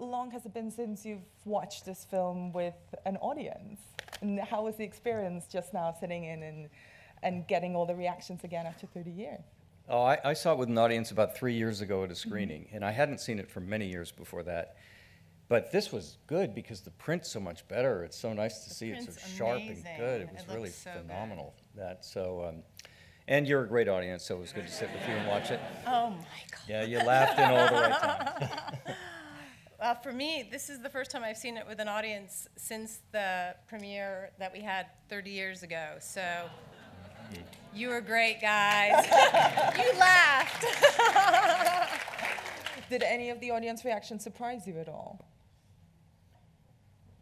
long has it been since you've watched this film with an audience? And how was the experience just now sitting in and, and getting all the reactions again after 30 years? Oh, I, I saw it with an audience about three years ago at a screening, mm-hmm. and I hadn't seen it for many years before that. But this was good because the print's so much better. It's so nice to the see. It's so sharp and good. It was it really so phenomenal. Good. That so. Um, and you're a great audience, so it was good to sit with you and watch it. Oh my God. Yeah, you laughed in all the right times. Uh, for me, this is the first time I've seen it with an audience since the premiere that we had 30 years ago. So you were great, guys. you laughed. Did any of the audience reactions surprise you at all?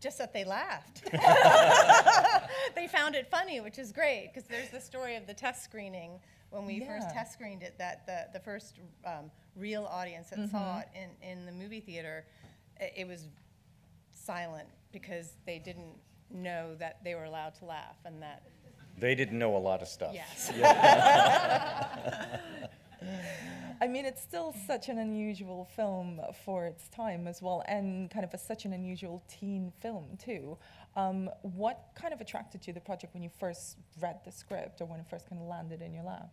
Just that they laughed. they found it funny, which is great, because there's the story of the test screening when we yeah. first test screened it, that the, the first um, real audience that mm-hmm. saw it in, in the movie theater, it, it was silent because they didn't know that they were allowed to laugh and that they didn't know a lot of stuff. Yes. I mean, it's still such an unusual film for its time as well, and kind of a, such an unusual teen film too. Um, what kind of attracted you to the project when you first read the script, or when it first kind of landed in your lap?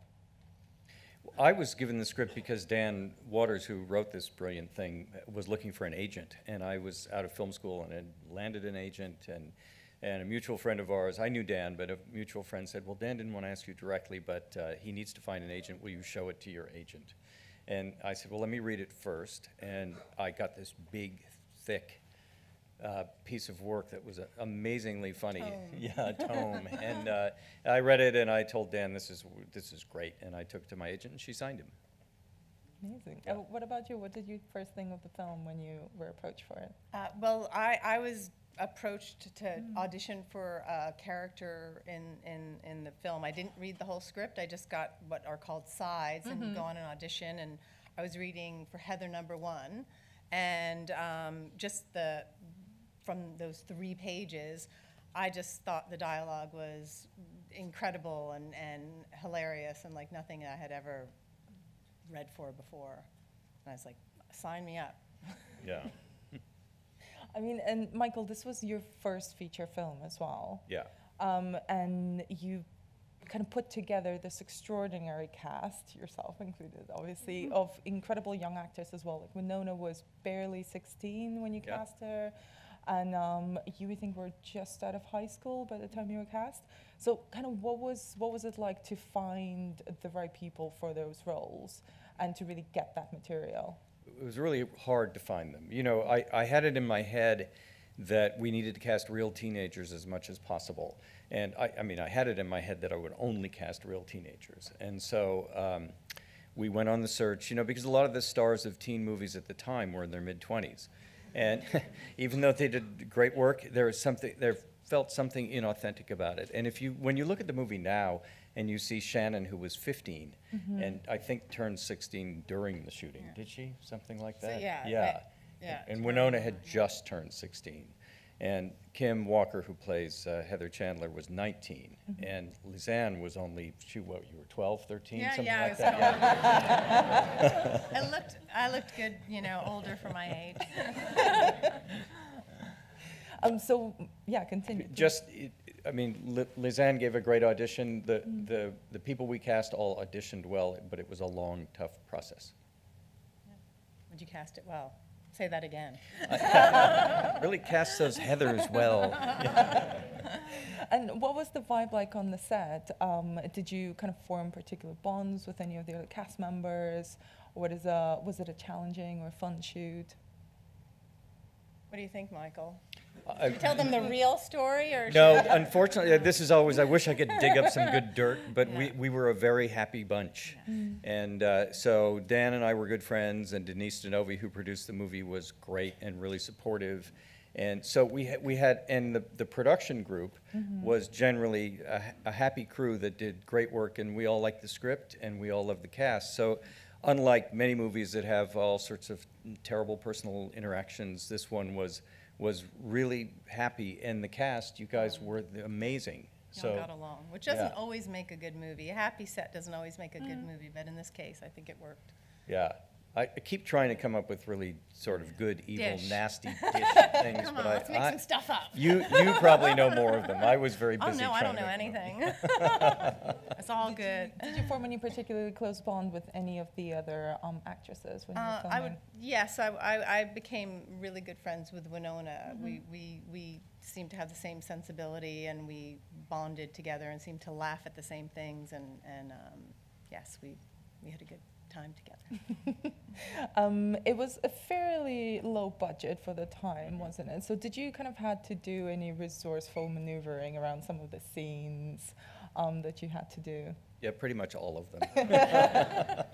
I was given the script because Dan Waters, who wrote this brilliant thing, was looking for an agent, and I was out of film school and had landed an agent and and a mutual friend of ours, I knew Dan, but a mutual friend said, Well, Dan didn't want to ask you directly, but uh, he needs to find an agent. Will you show it to your agent? And I said, Well, let me read it first. And I got this big, thick uh, piece of work that was uh, amazingly funny. Tome. yeah, tome. and uh, I read it and I told Dan, this is, this is great. And I took it to my agent and she signed him. Amazing. Yeah. Uh, what about you? What did you first think of the film when you were approached for it? Uh, well, I, I was approached to mm. audition for a character in, in, in the film. I didn't read the whole script. I just got what are called sides mm-hmm. and mm-hmm. go on an audition. And I was reading for Heather Number One, and um, just the from those three pages, I just thought the dialogue was incredible and, and hilarious and like nothing I had ever read for before. And I was like, sign me up. Yeah. I mean, and Michael, this was your first feature film as well. Yeah. Um, and you kind of put together this extraordinary cast, yourself included, obviously, mm-hmm. of incredible young actors as well. Like Winona was barely 16 when you yeah. cast her, and um, you, I think, were just out of high school by the time you were cast. So, kind of, what was what was it like to find the right people for those roles and to really get that material? it was really hard to find them. You know, I, I had it in my head that we needed to cast real teenagers as much as possible. And I, I mean, I had it in my head that I would only cast real teenagers. And so um, we went on the search, you know, because a lot of the stars of teen movies at the time were in their mid 20s. And even though they did great work, there was something, there felt something inauthentic about it. And if you, when you look at the movie now, and you see Shannen, who was 15, mm-hmm. and I think turned 16 during the shooting. Yeah. Did she? Something like that? So, yeah. Yeah. I, yeah. And Winona had just turned 16. And Kim Walker, who plays uh, Heather Chandler, was 19. Mm-hmm. And Lisanne was only, she, what, you were 12, 13, yeah, something yeah, like that? Yeah, I looked, I looked good, you know, older for my age. um, so, yeah, continue. Just, it, I mean, Lisanne gave a great audition. The, mm. the, the people we cast all auditioned well, but it was a long, tough process. Yeah. Would you cast it well? Say that again. really cast those Heathers well. And what was the vibe like on the set? Um, did you kind of form particular bonds with any of the other cast members? Or what is a, was it a challenging or fun shoot? What do you think, Michael? Uh, tell them the real story, or no? Unfortunately, this is always. I wish I could dig up some good dirt, but yeah. we, we were a very happy bunch, yeah. Mm. and uh, so Dan and I were good friends, and Denise Di Novi, who produced the movie, was great and really supportive, and so we ha- we had and the the production group mm-hmm. was generally a, a happy crew that did great work, and we all liked the script, and we all loved the cast. So unlike many movies that have all sorts of terrible personal interactions, this one was was really happy, and the cast, you guys were amazing. Y'all so got along, which doesn't yeah. always make a good movie. A happy set doesn't always make a good mm. movie, but in this case, I think it worked. Yeah, I I keep trying to come up with really sort of good, evil, Dish. nasty dish things, Come but on, I. let's make I- some stuff up. You, you probably know more of them. I was very Oh, busy no, I don't to know make them. anything. It's all good. Did you form any particularly close bond with any of the other um, actresses when you were Uh, filming? I would, yes, I, I, I became really good friends with Winona. Mm-hmm. We, we, we seemed to have the same sensibility and we bonded together and seemed to laugh at the same things and, and, um, yes, we, we had a good time together. Um, it was a fairly low budget for the time, wasn't it? So did you kind of had to do any resourceful maneuvering around some of the scenes um, that you had to do? Yeah, pretty much all of them.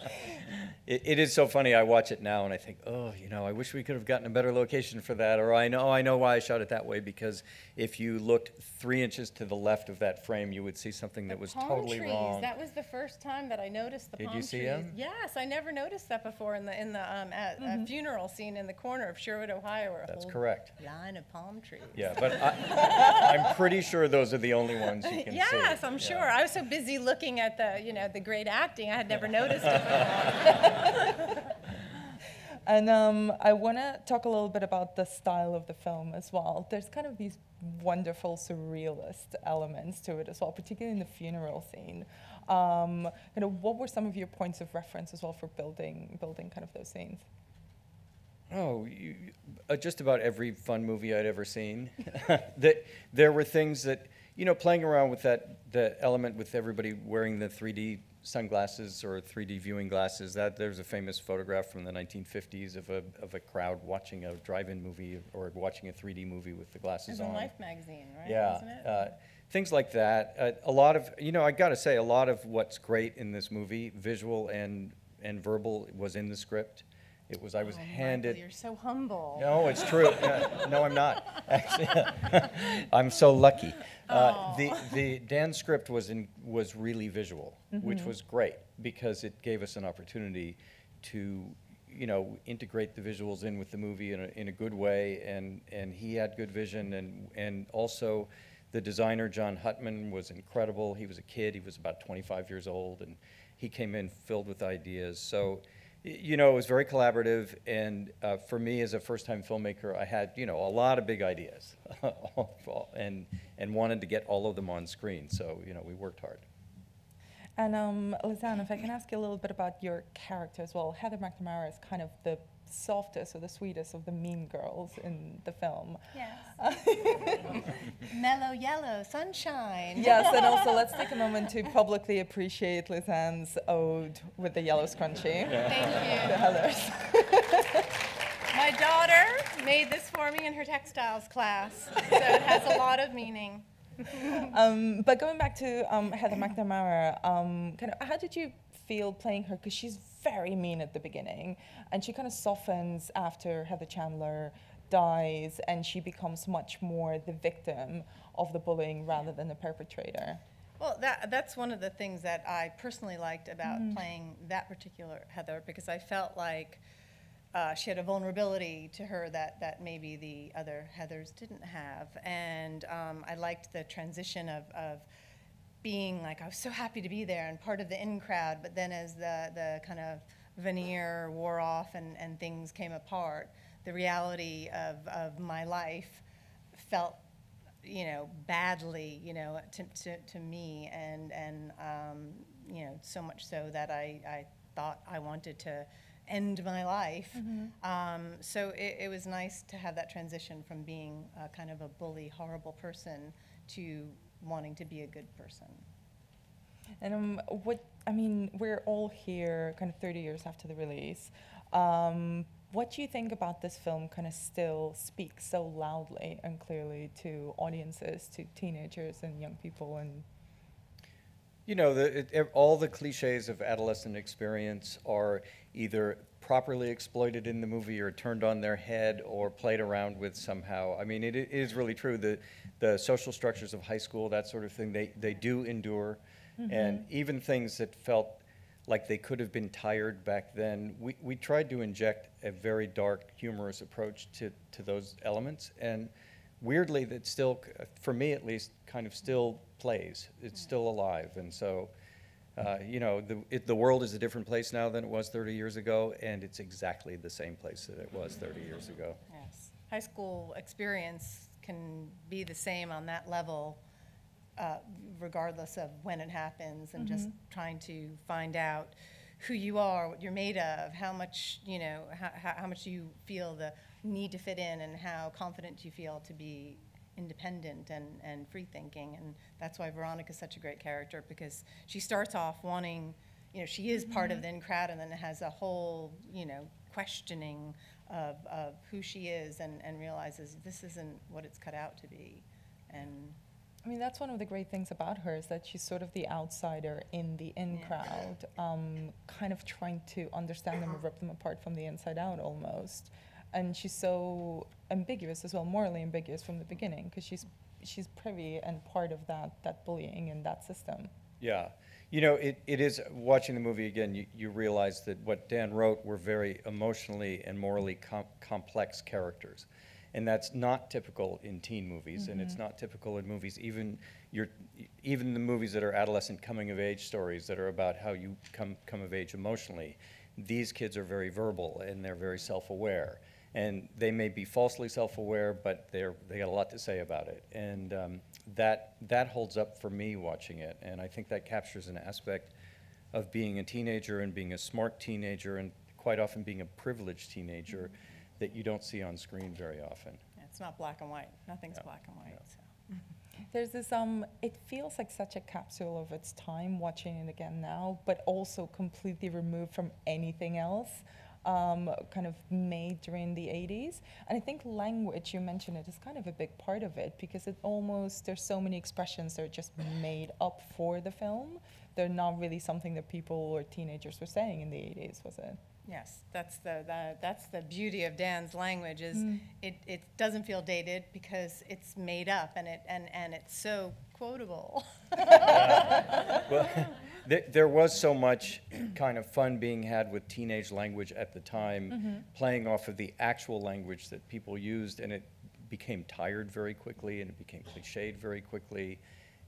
it, it is so funny. I watch it now and I think, oh, you know, I wish we could have gotten a better location for that. Or I know, I know why I shot it that way because if you looked three inches to the left of that frame, you would see something that The was palm totally trees, wrong. That was the first time that I noticed the Did you palm see trees. 'em? Yes, I never noticed that before in the in the um, at, Mm-hmm. a funeral scene in the corner of Sherwood, Ohio, where a That's whole correct. line of palm trees. Yeah, but I, I'm pretty sure those are the only ones you can see. Yes, I'm Yeah. sure. I was so busy looking at the, you know, the great acting, I had never noticed it. And um, I want to talk a little bit about the style of the film as well. There's kind of these wonderful surrealist elements to it as well, particularly in the funeral scene. Um, you know, what were some of your points of reference as well for building building kind of those scenes? Oh, you, uh, just about every fun movie I'd ever seen. that there were things that you know, playing around with that the element with everybody wearing the 3D sunglasses or 3D viewing glasses. That there's a famous photograph from the 1950s of a of a crowd watching a drive-in movie or watching a 3D movie with the It glasses was in on. Life magazine, right? Yeah, uh, things like that. Uh, a lot of, you know, I got to say, a lot of what's great in this movie, visual and and verbal, was in the script. It was I was Oh, handed. Michael, you're so humble. No, it's true. Uh, no, I'm not. Actually, I'm so lucky. Uh, the the Dan script was in was really visual, which was great because it gave us an opportunity to, you know, integrate the visuals in with the movie in a, in a good way, and and he had good vision, and and also. The designer Jon Hutman was incredible. He was a kid. He was about 25 years old, and he came in filled with ideas. So, you know, it was very collaborative. And uh, for me, as a first-time filmmaker, I had you know a lot of big ideas, and and wanted to get all of them on screen. So, you know, we worked hard. And um, Lisanne, if I can ask you a little bit about your character as well. Heather McNamara is kind of the softest or the sweetest of the mean girls in the film. Yes. Mellow yellow, sunshine. Yes, and also let's take a moment to publicly appreciate Lisanne's ode with the yellow scrunchie. Thank you. The. My daughter made this for me in her textiles class, so it has a lot of meaning. Um, but going back to um, Heather McNamara, um, kind of, how did you feel playing her? Because she's very mean at the beginning, and she kind of softens after Heather Chandler dies, and she becomes much more the victim of the bullying rather than the perpetrator. Well, that, that's one of the things that I personally liked about playing that particular Heather because I felt like uh, she had a vulnerability to her that, that maybe the other Heathers didn't have. And um, I liked the transition of, of being like, I was so happy to be there and part of the in crowd, but then as the, the kind of veneer wore off and, and things came apart, the reality of, of my life felt you know, badly, you know, to, to, to me, and, and um, you know, so much so that I, I thought I wanted to end my life. Um, so it, it was nice to have that transition from being a kind of a bully, horrible person to wanting to be a good person. And um, what I mean, we're all here, kind of 30 years after the release. Um, what do you think about this film? Kind of still speaks so loudly and clearly to audiences, to teenagers and young people, and You know, the, it, all the cliches of adolescent experience are either properly exploited in the movie or turned on their head or played around with somehow. I mean, it, i- is really true. The, the social structures of high school, that sort of thing, they, they do endure. Mm-hmm. And even things that felt like they could have been tired back then, we, we tried to inject a very dark, humorous approach to, to those elements. And weirdly, that still, for me at least, kind of still plays. It's still alive. And so Uh, you know, the, it, the world is a different place now than it was 30 years ago, and it's exactly the same place that it was 30 years ago. Yes. High school experience can be the same on that level, uh, regardless of when it happens, and just trying to find out who you are, what you're made of, how much, you know, how, how how much you feel the need to fit in, and how confident you feel to be independent and, and free thinking. And that's why Veronica's such a great character, because she starts off wanting, you know, she is part of the in crowd and then has a whole, you know, questioning of, of who she is and, and realizes this isn't what it's cut out to be. And I mean, that's one of the great things about her is that she's sort of the outsider in the in Yeah. crowd, um, kind of trying to understand them and rip them apart from the inside out almost. And she's so ambiguous as well, morally ambiguous from the beginning, because she's she's privy and part of that that bullying and that system. Yeah. You know, it, it is, watching the movie again, you, you realize that what Dan wrote were very emotionally and morally com- complex characters. And that's not typical in teen movies, and it's mm-hmm. not typical in movies, even your, even the movies that are adolescent coming of age stories that are about how you come, come of age emotionally. These kids are very verbal and they're very self-aware. And they may be falsely self-aware, but they're, they got a lot to say about it. And um, that, that holds up for me watching it. And I think that captures an aspect of being a teenager and being a smart teenager and quite often being a privileged teenager that you don't see on screen very often. it's not black and white. Nothing's No, black and white, no. so. There's this um it feels like such a capsule of its time watching it again now, but also completely removed from anything else. Um, kind of made during the 80s. And I think language, you mentioned it, is kind of a big part of it because it almost, there's so many expressions that are just made up for the film. They're not really something that people or teenagers were saying in the 80s, was it? Yes, that's the, the, that's the beauty of Dan's language is it, it doesn't feel dated because it's made up and it, and, and it's so quotable. Well, there, there was so much kind of fun being had with teenage language at the time, mm-hmm. playing off of the actual language that people used, and it became tired very quickly and it became cliched very quickly.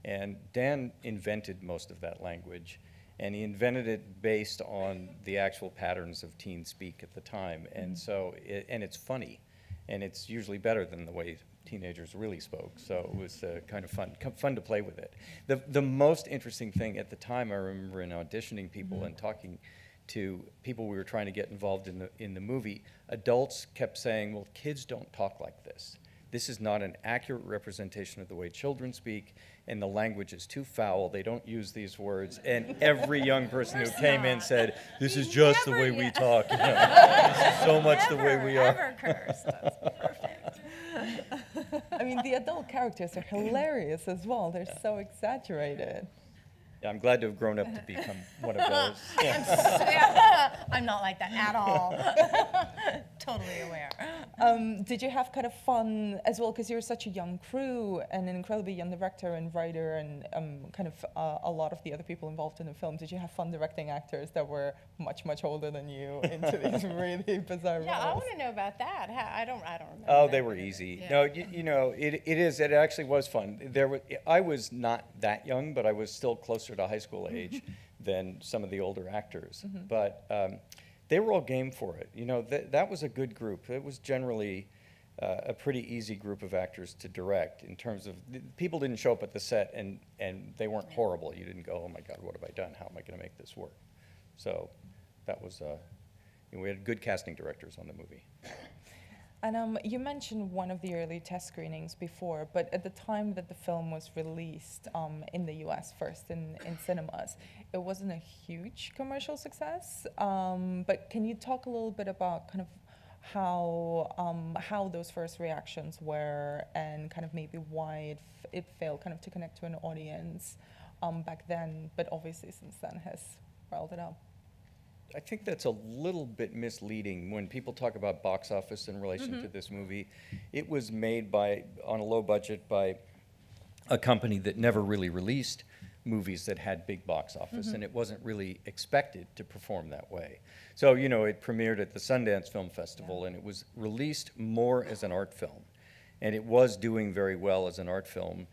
And Dan invented most of that language, and he invented it based on the actual patterns of teen speak at the time. And mm-hmm. so, it, and it's funny, and it's usually better than the way teenagers really spoke. So it was uh, kind of fun, fun to play with it. The, the most interesting thing at the time, I remember in auditioning people and talking to people we were trying to get involved in the, in the movie, adults kept saying, well, kids don't talk like this. This is not an accurate representation of the way children speak, and the language is too foul. They don't use these words. And every young person who came in said, This is just the never way we talk. You know, this is so much the way we are. Ever cursed. That's perfect. I mean, the adult characters are hilarious as well. They're so exaggerated. Yeah, I'm glad to have grown up to become one of those. Yeah. I'm not like that at all. totally aware. Um, did you have kind of fun as well? Because you're such a young crew and an incredibly young director and writer, and um, kind of uh, a lot of the other people involved in the film. Did you have fun directing actors that were much, much older than you into these really bizarre Yeah, I want to know about that. How, I don't. I don't remember. Oh, they were part easy. Yeah. No, you, you know, it, it is. It actually was fun. There was. I was not that young, but I was still closer to high school age than some of the older actors. But um, they were all game for it. You know, th- that was a good group. It was generally uh, a pretty easy group of actors to direct in terms of th- people didn't show up at the set and and they weren't horrible. You didn't go, oh my God, what have I done? How am I going to make this work? So that was. Uh, you know, we had good casting directors on the movie. And um, you mentioned one of the early test screenings before, but at the time that the film was released um, in the US first in, in cinemas, it wasn't a huge commercial success. Um, but can you talk a little bit about kind of how, um, how those first reactions were and kind of maybe why it, it failed kind of to connect to an audience um, back then, but obviously since then has riled it up? I think that's a little bit misleading when people talk about box office in relation to mm-hmm. this movie. It was made by, on a low budget, by a company that never really released movies that had big box office, mm-hmm. and it wasn't really expected to perform that way. So, you know, it premiered at the Sundance Film Festival, and it was released more as an art film. And it was doing very well as an art film.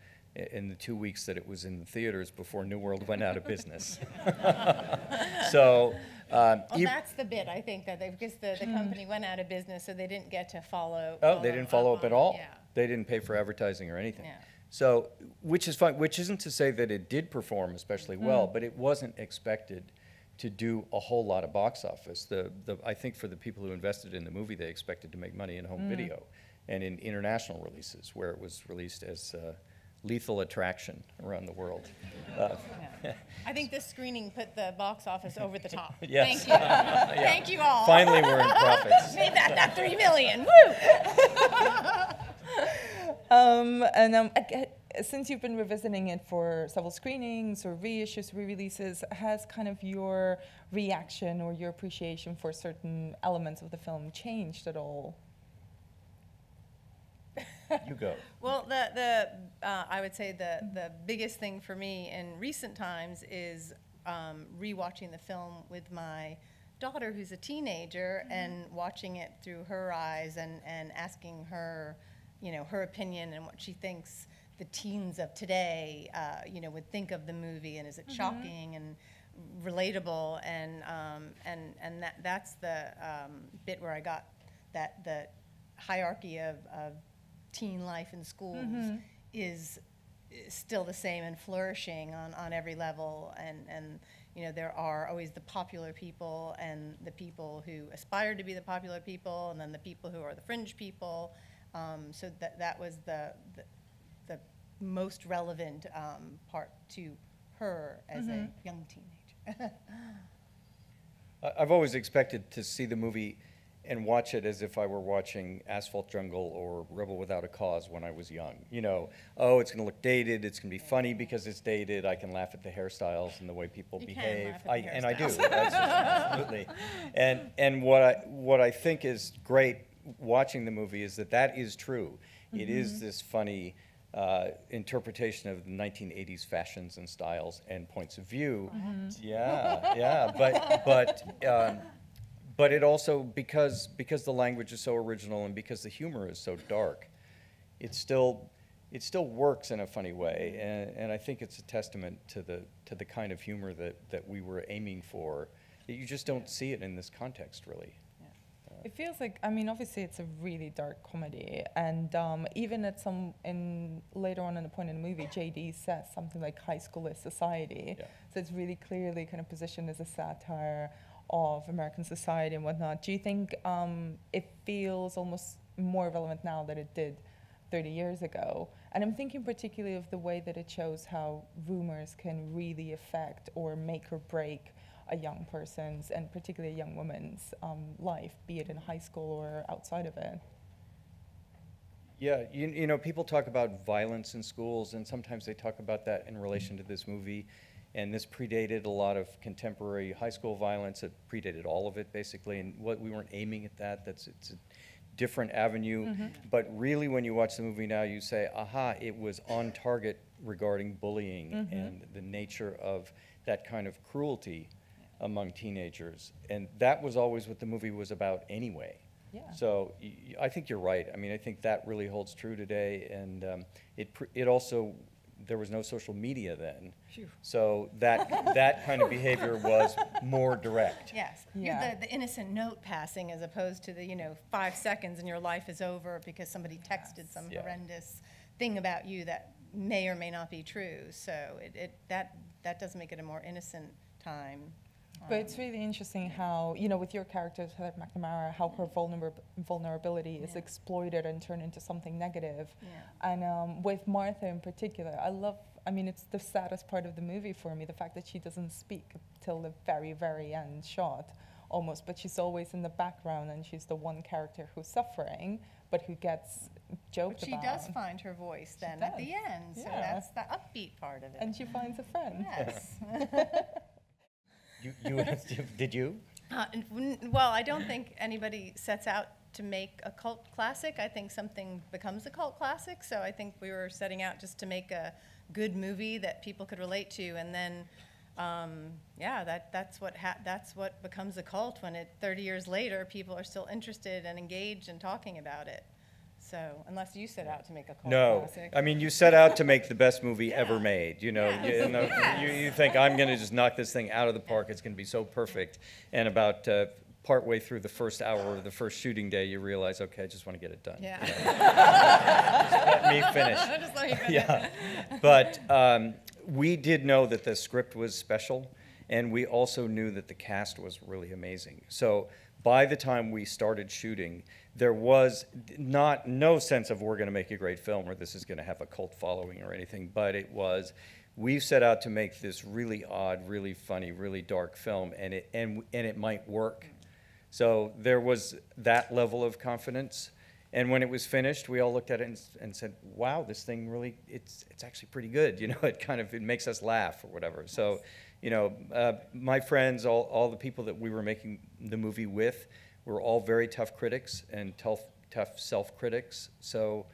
in the two weeks that it was in the theaters before New World went out of business. so, um, Well, that's the bit, I think, that they, because the, the company went out of business, so they didn't get to follow. oh, they didn't follow up at on- all. Yeah. They didn't pay for advertising or anything. Yeah. So, which is fine. Which isn't to say that it did perform especially well, but it wasn't expected to do a whole lot of box office. The, the I think for the people who invested in the movie, they expected to make money in home video and in international releases, where it was released as uh, lethal attraction around the world. Uh, Yeah. I think this screening put the box office over the top. Yes. Thank you. Thank you all. finally, we're in profits. Made that, that three million, woo! Um, and um, since you've been revisiting it for several screenings or reissues, re-releases, has kind of your reaction or your appreciation for certain elements of the film changed at all? You go. Well, the, the, uh, I would say the, the biggest thing for me in recent times is um, rewatching the film with my daughter who's a teenager and watching it through her eyes and, and asking her, you know, her opinion and what she thinks the teens of today, uh, you know, would think of the movie and is it shocking and relatable? And, um, and, and that, that's the um, bit where I got that, the hierarchy of, of teen life in schools is is still the same and flourishing on, on every level. And, and, you know, there are always the popular people and the people who aspire to be the popular people, and then the people who are the fringe people. Um, so that, that was the, the, the most relevant um, part to her as a young teenager. I've always expected to see the movie and watch it as if I were watching Asphalt Jungle or Rebel Without a Cause when I was young. You know, oh, it's going to look dated. It's going to be funny because it's dated. I can laugh at the hairstyles and the way people You behave. I, and I do hairstyles. That's just- absolutely. And and what I what I think is great watching the movie is that that is true. It is this funny. Uh, interpretation of the 1980s fashions and styles and points of view. Yeah, yeah, but but um, but it also because because the language is so original and because the humor is so dark, it still it still works in a funny way, and, and I think it's a testament to the to the kind of humor that that we were aiming for. That you just don't see it in this context, really. It feels like I mean, obviously, it's a really dark comedy, and um, even at some in later on in the point in the movie, JD says something like "high school is society," Yeah. so it's really clearly kind of positioned as a satire of American society and whatnot. Do you think um, it feels almost more relevant now than it did 30 years ago? And I'm thinking particularly of the way that it shows how rumors can really affect or make or break a young person's and particularly a young woman's um, life, be it in high school or outside of it. Yeah, you, you know, people talk about violence in schools, and sometimes they talk about that in relation to this movie. And this predated a lot of contemporary high school violence. It predated all of it, basically. And what we weren't aiming at that. That's it's a different avenue. But really, when you watch the movie now, you say, "Aha! It was on target regarding bullying and the nature of that kind of cruelty among teenagers." And that was always what the movie was about, anyway. Yeah. So I think you're right. I mean, I think that really holds true today, and um, it it also there was no social media then, so that that kind of behavior was more direct. Yes, Yeah. you're the, the innocent note passing as opposed to the, you know, five seconds and your life is over because somebody texted some Yeah. horrendous thing about you that may or may not be true. So it, it, that, that does make it a more innocent time. But it's really interesting how, you know, with your character, Heather McNamara, how her vulner- vulnerability is Yeah. exploited and turned into something negative. Yeah. And um, with Martha in particular, I love, I mean, it's the saddest part of the movie for me, the fact that she doesn't speak till the very, very end shot almost, but she's always in the background and she's the one character who's suffering, but who gets joked But she about. does find her voice She then at the end, so Yeah. that's the upbeat part of it. and she finds a friend. Yes. You, you did you? Uh, Well, I don't think anybody sets out to make a cult classic. I think something becomes a cult classic. So I think we were setting out just to make a good movie that people could relate to, and then, um, yeah, that that's what ha- that's what becomes a cult when it 30 years later people are still interested and engaged and talking about it. So unless you set out to make a cult No, classic. I mean, you set out to make the best movie ever made, you know, you, you know, you, you think, I'm gonna just knock this thing out of the park, it's gonna be so perfect. And about, uh, partway through the first hour of the first shooting day, you realize, okay, I just wanna get it done. Yeah. Let me finish. Just let me finish. Yeah, but um, we did know that the script was special, and we also knew that the cast was really amazing. So by the time we started shooting, there was not no sense of we're going to make a great film or this is going to have a cult following or anything, but it was. we've set out to make this really odd, really funny, really dark film, and it and and it might work. So there was that level of confidence. And when it was finished, we all looked at it and, and said, "Wow, this thing really, it's, it's actually pretty good." You know, it kind of, it makes us laugh or whatever. So, you know, uh, my friends, all, all the people that we were making the movie with, were all very tough critics and tough, tough self-critics. So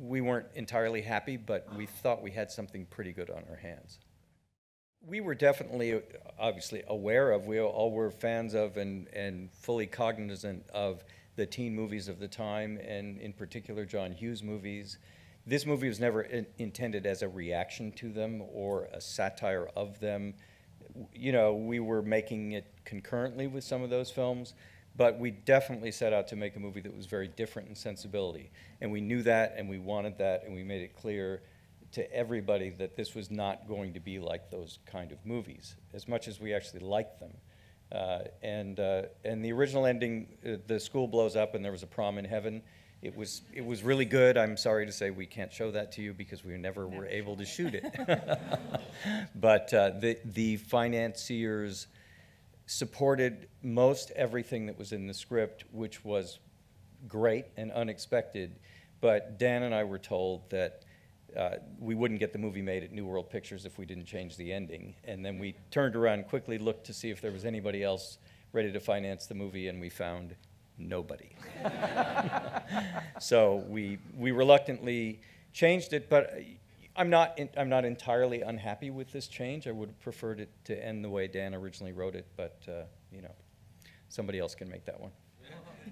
we weren't entirely happy, but we thought we had something pretty good on our hands. We were definitely, obviously, aware of, we all were fans of and, and fully cognizant of the teen movies of the time, and in particular, John Hughes movies. This movie was never in- intended as a reaction to them or a satire of them. You know, we were making it concurrently with some of those films, but we definitely set out to make a movie that was very different in sensibility. And we knew that, and we wanted that, and we made it clear to everybody that this was not going to be like those kind of movies, as much as we actually liked them. Uh, and uh, and the original ending, uh, the school blows up and there was a prom in heaven. It was it was really good. I'm sorry to say we can't show that to you because we never were able to shoot it. but uh, the the financiers supported most everything that was in the script, which was great and unexpected. But Dan and I were told that uh, we wouldn't get the movie made at New World Pictures if we didn't change the ending. And then we turned around, quickly looked to see if there was anybody else ready to finance the movie, and we found nobody. so we, we reluctantly changed it, but I'm not, in- I'm not entirely unhappy with this change. I would have preferred it to end the way Dan originally wrote it, but, uh, you know, somebody else can make that one.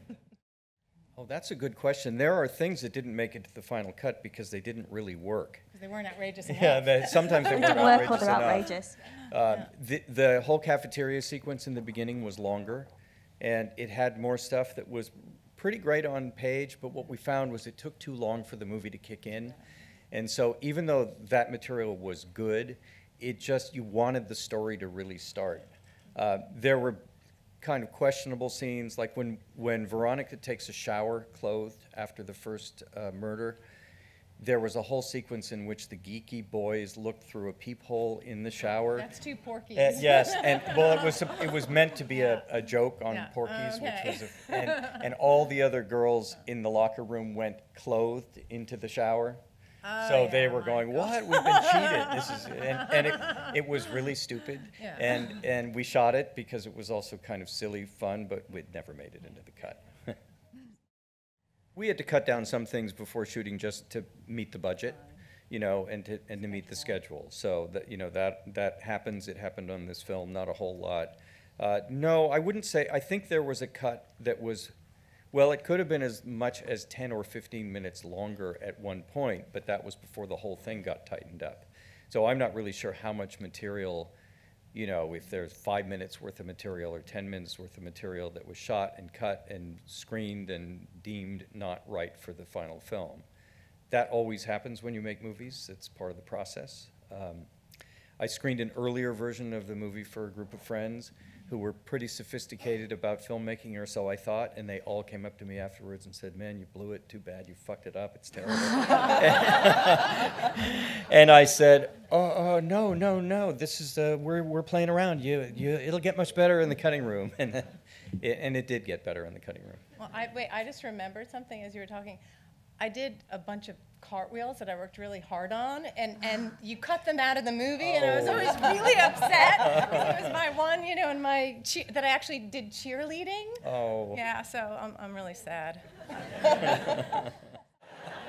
Oh, that's a good question. There are things that didn't make it to the final cut because they didn't really work. Because they weren't outrageous enough. Yeah, they, sometimes they weren't Didn't work or outrageous they're enough. outrageous. Um, the, the whole cafeteria sequence in the beginning was longer, and it had more stuff that was pretty great on page, but what we found was it took too long for the movie to kick in. And so even though that material was good, it just, you wanted the story to really start. Uh, there were kind of questionable scenes, like when, when Veronica takes a shower clothed after the first uh, murder, there was a whole sequence in which the geeky boys looked through a peephole in the shower. That's two Porky's. Uh, yes, and well, it was it was meant to be a, a joke on Yeah. Porky's, Okay. which was, a, and, and all the other girls in the locker room went clothed into the shower. Oh, so yeah, they were going, God. "What? We've been cheated." This is, and, and it, it was really stupid. Yeah. And and we shot it because it was also kind of silly fun, but we'd never made it into the cut. We had to cut down some things before shooting just to meet the budget, you know, and to and to meet the schedule. So that you know that that happens. It happened on this film, not a whole lot. Uh, no, I wouldn't say. I think there was a cut that was, well, it could have been as much as ten or fifteen minutes longer at one point, but that was before the whole thing got tightened up. So I'm not really sure how much material you know, if there's five minutes worth of material or 10 minutes worth of material that was shot and cut and screened and deemed not right for the final film. That always happens when you make movies, it's part of the process. Um, I screened an earlier version of the movie for a group of friends who were pretty sophisticated about filmmaking, or so I thought, and they all came up to me afterwards and said, Man, you blew it, too bad, you fucked it up, it's terrible. and I said, oh, oh, no, no, no, this is, uh, we're, we're playing around, you, you, it'll get much better in the cutting room. And, it, and it did get better in the cutting room. Well, I, wait, I just remembered something as you were talking. I did a bunch of cartwheels that I worked really hard on, and, and you cut them out of the movie, and I was Oh. always really upset. it was my one, you know, in my che- that I actually did cheerleading. Oh. Yeah, so I'm, I'm really sad.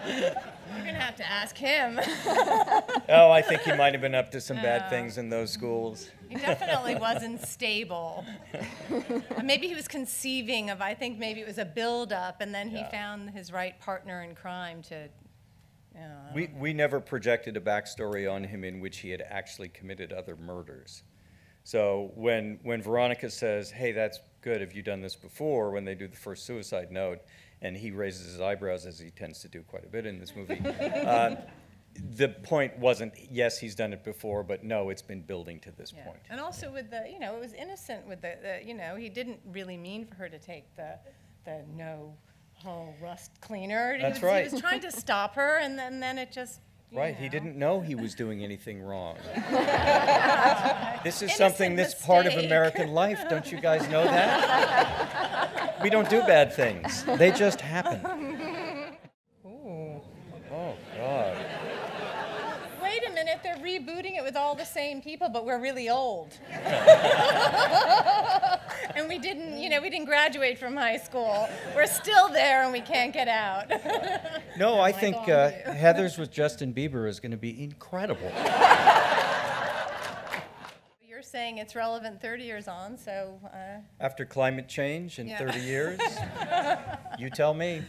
You're gonna have to ask him. Oh, I think he might have been up to some bad Oh. things in those schools. He definitely wasn't stable. Maybe he was conceiving of, I think maybe it was a buildup, and then he Yeah. found his right partner in crime to, you know, I We, we never projected a backstory on him in which he had actually committed other murders. So when, when Veronica says, hey, that's good, have you done this before, when they do the first suicide note, and he raises his eyebrows, as he tends to do quite a bit in this movie, uh, the point wasn't, yes, he's done it before, but no, it's been building to this Yeah. point. And also with the, you know, it was innocent with the, the, you know, he didn't really mean for her to take the, the no hull rust cleaner. He That's was- right. He was trying to stop her, and then, then it just, Right, he didn't know he was doing anything wrong. This is Innocent something that's part of. American life, don't you guys know that? We don't do bad things, they just happen. Oh, Ooh. Oh, God. Wait a minute, they're rebooting it with all the same people, but we're really old. and we didn't, you know, we didn't graduate from high school. We're still there and we can't get out. No, I think uh. Heathers with Justin Bieber is going to be incredible. You're saying it's relevant 30 years on, so uh, After climate change in Yeah. 30 years, you tell me.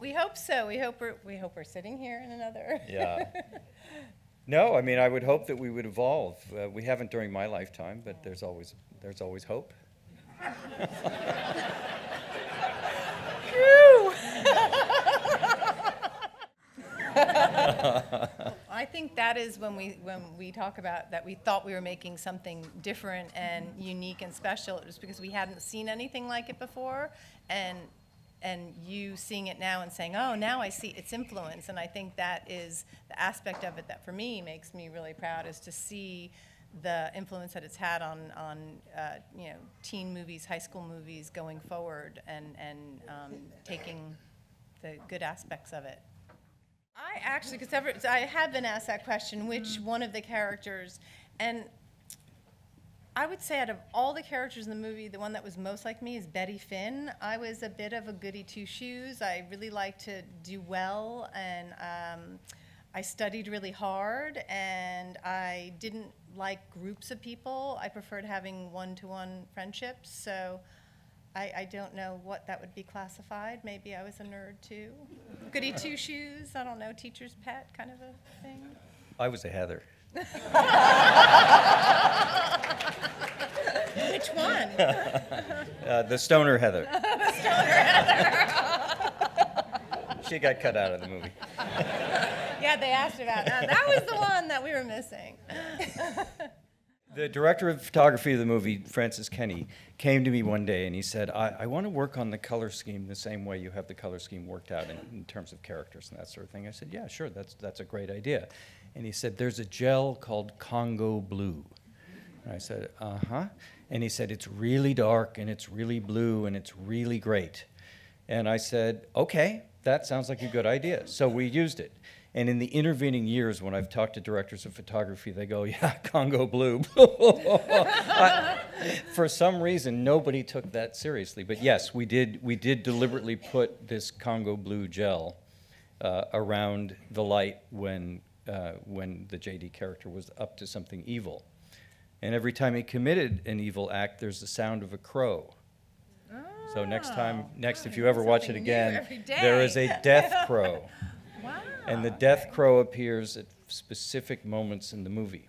we hope so. We hope we're, we hope we're sitting here in another. Yeah. No, I mean, I would hope that we would evolve. Uh, we haven't during my lifetime, but there's always, there's always hope. I think that is when we when we talk about that we thought we were making something different and unique and special. It was because we hadn't seen anything like it before, and and you seeing it now and saying, "Oh, now I see its influence." And I think that is the aspect of it that for me makes me really proud is to see the influence that it's had on on uh, you know teen movies, high school movies going forward, and and um, taking the good aspects of it. I actually, because I have been asked that question, which one of the characters, and I would say out of all the characters in the movie, the one that was most like me is Betty Finn. I was a bit of a goody two shoes. I really liked to do well, and um, I studied really hard, and I didn't like groups of people. I preferred having one to one friendships. So I, I don't know what that would be classified. Maybe I was a nerd too. Goody two shoes, I don't know, teacher's pet kind of a thing. I was a Heather. Which one? Uh, the stoner Heather. The stoner Heather. she got cut out of the movie. Yeah, they asked about that. That was the one that we were missing. The director of photography of the movie, Francis Kenny, came to me one day and he said, I, I want to work on the color scheme the same way you have the color scheme worked out in, in terms of characters and that sort of thing. I said, Yeah, sure, that's, that's a great idea. And he said, There's a gel called Congo Blue. And I said, Uh huh. And he said, It's really dark and it's really blue and it's really great. And I said, Okay, that sounds like a good idea. So we used it. And in the intervening years, when I've talked to directors of photography, they go, Yeah, Congo Blue. I- for some reason, nobody took that seriously. But yes, we did, we did deliberately put this Congo Blue gel uh, around the light when, uh, when the JD character was up to something evil. And every time he committed an evil act, there's the sound of a crow. So next time, next if you ever watch it again, there is a death crow. Wow. And the death crow appears at specific moments in the movie.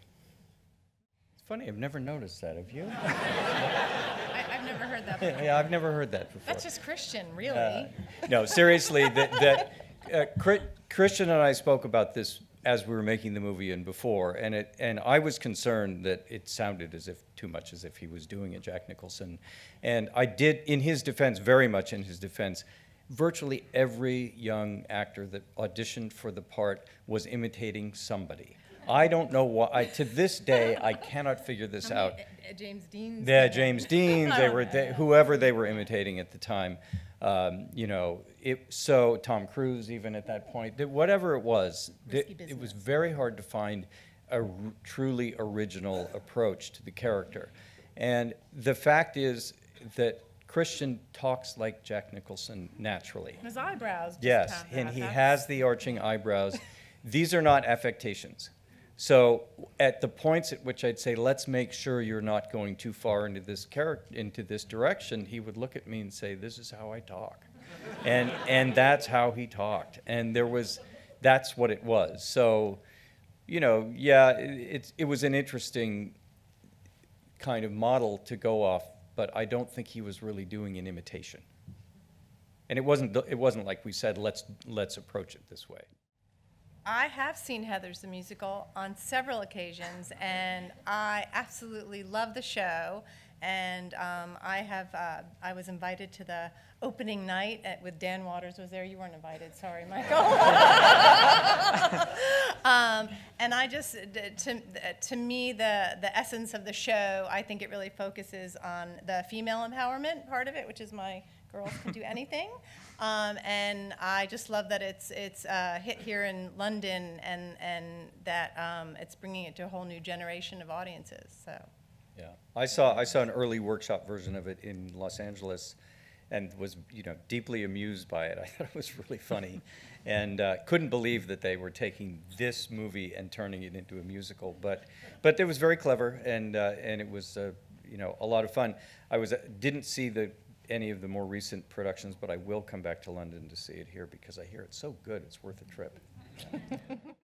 It's funny, I've never noticed that. Have you? I, I've never heard that before. yeah, I've never heard that before. That's just Christian, really. Uh, no, seriously, that, that uh, Christian and I spoke about this as we were making the movie and before, and it and I was concerned that it sounded as if too much as if he was doing it, Jack Nicholson, and I did, in his defense, very much in his defense. Virtually every young actor that auditioned for the part was imitating somebody. I don't know why. I, to this day, I cannot figure this out. Uh, James Dean. Yeah, James Dean, they were, they, whoever they were imitating at the time. Um, you know, it, so Tom Cruise, even at that point, that whatever it was, th- it was very hard to find a r- truly original approach to the character. And the fact is that Christian talks like Jack Nicholson naturally. His eyebrows. just Yes, and he has the arching eyebrows. These are not affectations. So at the points at which I'd say, let's make sure you're not going too far into this character, into this direction, he would look at me and say, this is how I talk. And, and that's how he talked. And there was, that's what it was. So, you know, yeah, it, it was an interesting kind of model to go off, but I don't think he was really doing an imitation. And it wasn't, it wasn't like we said, let's, let's approach it this way. I have seen Heathers the musical on several occasions, and I absolutely love the show. And um, I have, uh, I was invited to the opening night at, with Dan Waters was there. You weren't invited, sorry, Michael. um, and I just, to, to me, the, the essence of the show, I think it really focuses on the female empowerment part of it, which is my girls can do anything. Um, and I just love that it's it's uh, hit here in London, and and that um, it's bringing it to a whole new generation of audiences. So Yeah, I saw, I saw an early workshop version of it in Los Angeles and was, you know, deeply amused by it. I thought it was really funny and uh, couldn't believe that they were taking this movie and turning it into a musical. But, but it was very clever and, uh, and it was, uh, you know, a lot of fun. I was, didn't see the, any of the more recent productions, but I will come back to London to see it here because I hear it's so good, it's worth a trip.